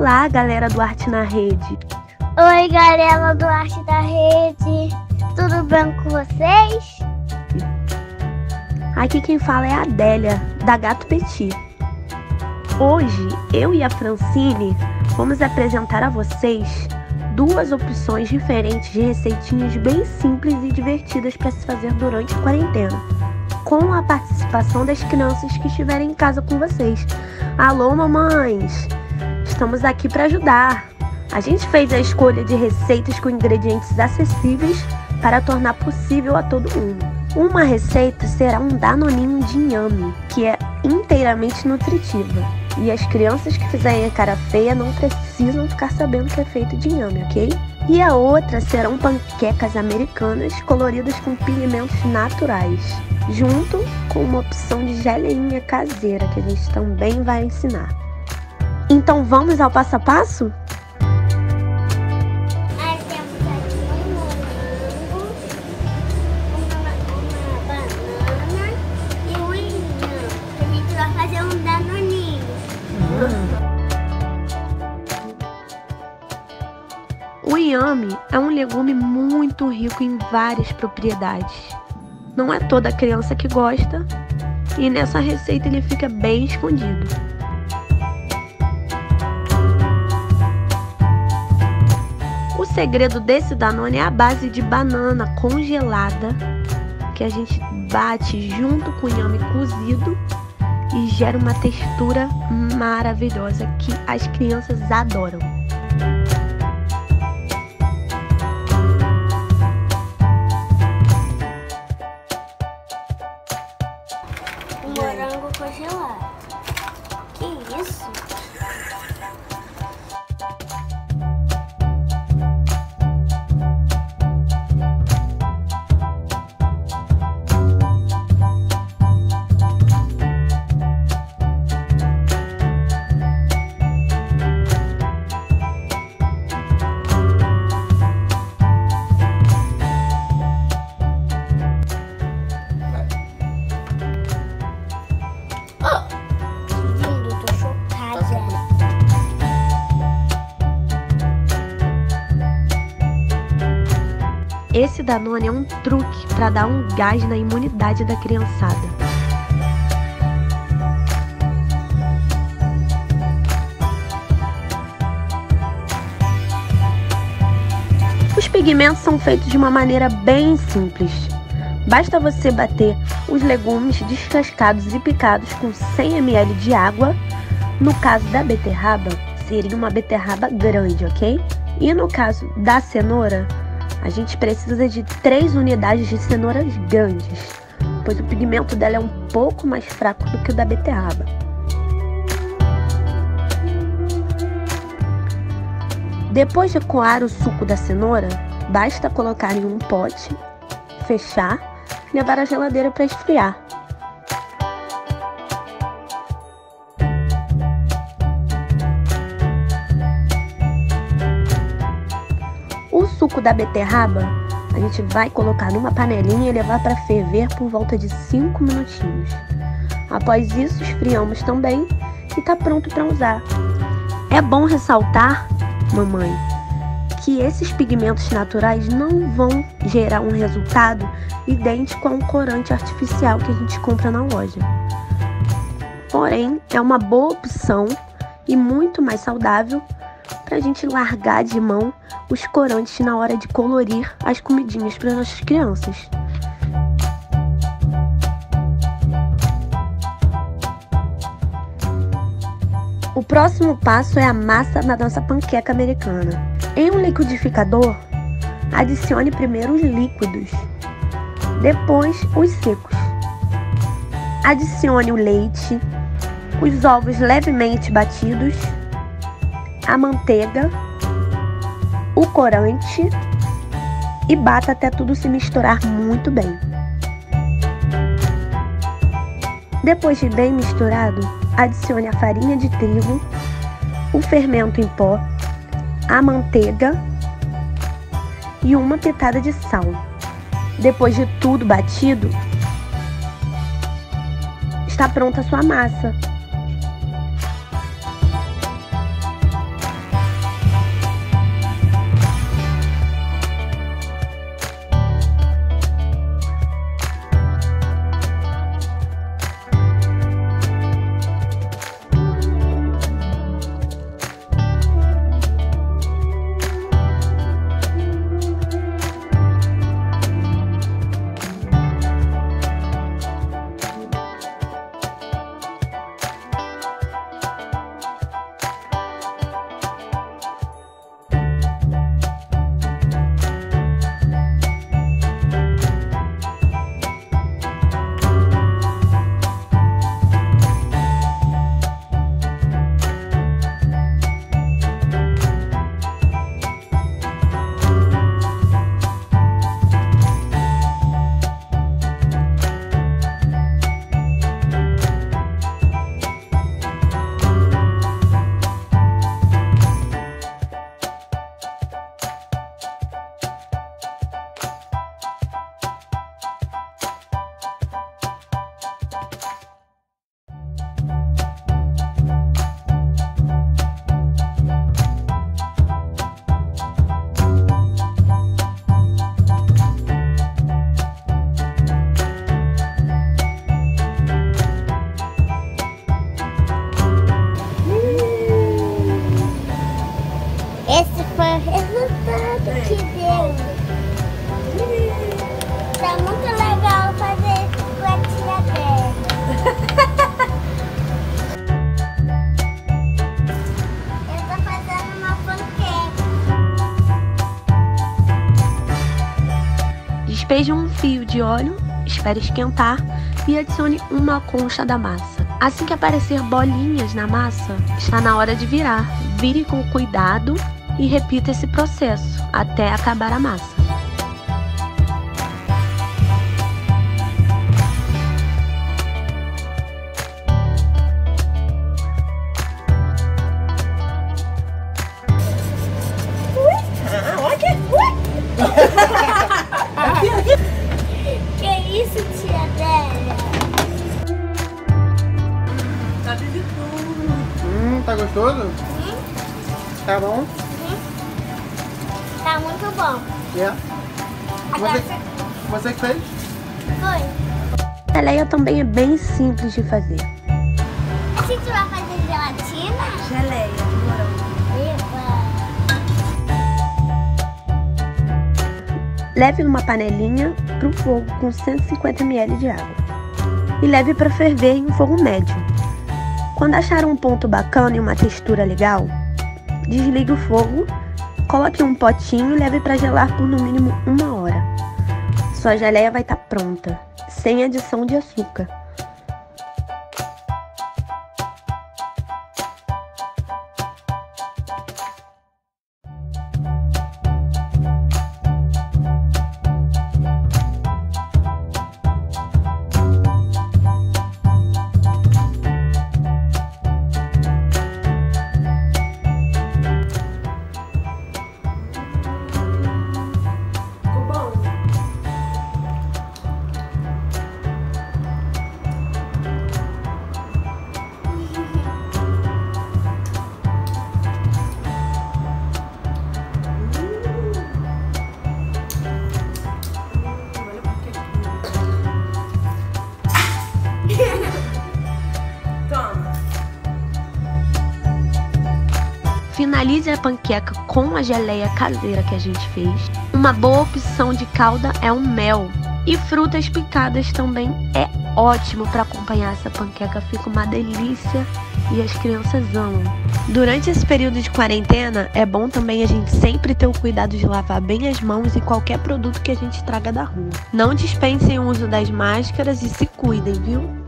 Olá, galera do Arte na Rede. Oi, galera do Arte da Rede. Tudo bem com vocês? Aqui quem fala é a Adélia, da Gato Petit. Hoje, eu e a Francine vamos apresentar a vocês duas opções diferentes de receitinhas bem simples e divertidas para se fazer durante a quarentena, com a participação das crianças que estiverem em casa com vocês. Alô, mamães! Estamos aqui para ajudar. A gente fez a escolha de receitas com ingredientes acessíveis para tornar possível a todo mundo. Uma receita será um danoninho de inhame, que é inteiramente nutritiva. E as crianças que fizerem a cara feia não precisam ficar sabendo que é feito de inhame, ok? E a outra serão panquecas americanas coloridas com pigmentos naturais, junto com uma opção de geleinha caseira que a gente também vai ensinar. Então vamos ao passo a passo? O inhame é um legume muito rico em várias propriedades. Não é toda criança que gosta e nessa receita ele fica bem escondido. Segredo desse Danone é a base de banana congelada que a gente bate junto com o inhame cozido e gera uma textura maravilhosa que as crianças adoram. Danone é um truque para dar um gás na imunidade da criançada. Os pigmentos são feitos de uma maneira bem simples. Basta você bater os legumes descascados e picados com 100 ml de água. No caso da beterraba, seria uma beterraba grande, ok? E no caso da cenoura, a gente precisa de 3 unidades de cenouras grandes, pois o pigmento dela é um pouco mais fraco do que o da beterraba. Depois de coar o suco da cenoura, basta colocar em um pote, fechar e levar à geladeira para esfriar. Suco da beterraba a gente vai colocar numa panelinha e levar para ferver por volta de 5 minutinhos. Após isso, esfriamos também e está pronto para usar. É bom ressaltar, mamãe, que esses pigmentos naturais não vão gerar um resultado idêntico a um corante artificial que a gente compra na loja. Porém, é uma boa opção e muito mais saudável para a gente largar de mão os corantes na hora de colorir as comidinhas para nossas crianças. O próximo passo é a massa da nossa panqueca americana. Em um liquidificador, adicione primeiro os líquidos, depois os secos. Adicione o leite, os ovos levemente batidos, a manteiga, o corante e bata até tudo se misturar muito bem. Depois de bem misturado, adicione a farinha de trigo, o fermento em pó, a manteiga e uma pitada de sal. Depois de tudo batido, está pronta a sua massa. Esse foi o resultado que deu. Tá muito legal fazer platina dela. Eu tô fazendo uma panqueca. Despeje um fio de óleo, espere esquentar e adicione uma concha da massa. Assim que aparecer bolinhas na massa, está na hora de virar. Vire com cuidado e repita esse processo até acabar a massa. que isso, tia Adélia? Hum, tá gostoso? Tá bom? Tá muito bom. É. Agora Você, você que fez? foi. A geleia também é bem simples de fazer. A gente vai fazer gelatina? Geleia de morango. Leve numa panelinha para o fogo com 150 ml de água e leve para ferver em um fogo médio. Quando achar um ponto bacana e uma textura legal, desligue o fogo, coloque em um potinho e leve para gelar por no mínimo uma hora. Sua geleia vai estar pronta, sem adição de açúcar. Finalize a panqueca com a geleia caseira que a gente fez. Uma boa opção de calda é o mel. E frutas picadas também é ótimo para acompanhar essa panqueca, fica uma delícia e as crianças amam. Durante esse período de quarentena, é bom também a gente sempre ter o cuidado de lavar bem as mãos em qualquer produto que a gente traga da rua. Não dispensem o uso das máscaras e se cuidem, viu?